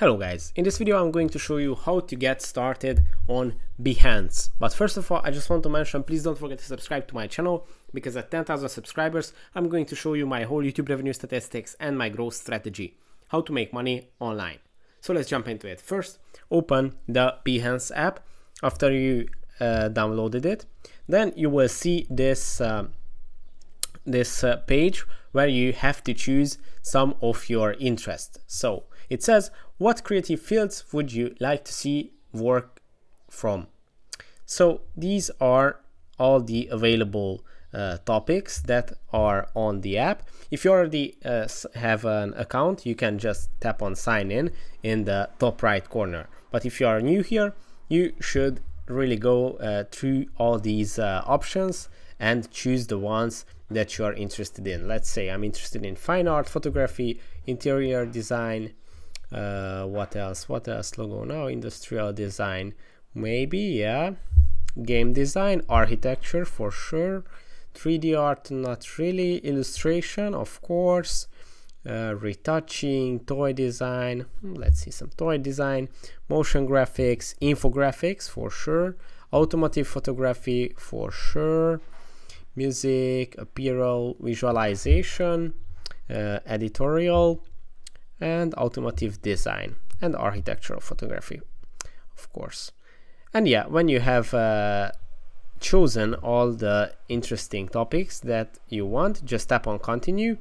Hello guys, in this video I'm going to show you how to get started on Behance. But first of all, I just want to mention, please don't forget to subscribe to my channel because at 10,000 subscribers, I'm going to show you my whole YouTube revenue statistics and my growth strategy, how to make money online. So let's jump into it. First, open the Behance app after you uh, downloaded it. Then you will see this, uh, this uh, page where you have to choose some of your interest. So it says, what creative fields would you like to see work from? So these are all the available uh, topics that are on the app. If you already uh, have an account, you can just tap on sign in in the top right corner. But if you are new here, you should really go uh, through all these uh, options and choose the ones that you are interested in. Let's say I'm interested in fine art, photography, interior design, uh, what else? What else? Logo. Now industrial design. Maybe yeah. Game design architecture for sure. 3d art not really. Illustration of course. Uh, retouching toy design. Hmm, let's see some toy design. Motion graphics infographics for sure. Automotive photography for sure. Music apparel visualization uh, editorial and automotive design and architectural photography, of course. And yeah, when you have uh, chosen all the interesting topics that you want, just tap on continue.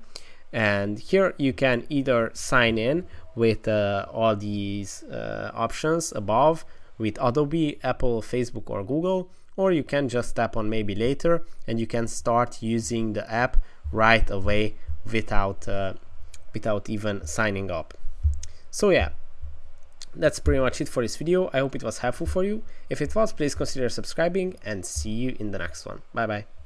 And here you can either sign in with uh, all these uh, options above with Adobe, Apple, Facebook, or Google, or you can just tap on maybe later and you can start using the app right away without uh, without even signing up. So yeah, that's pretty much it for this video. I hope it was helpful for you. If it was, please consider subscribing and see you in the next one. Bye bye.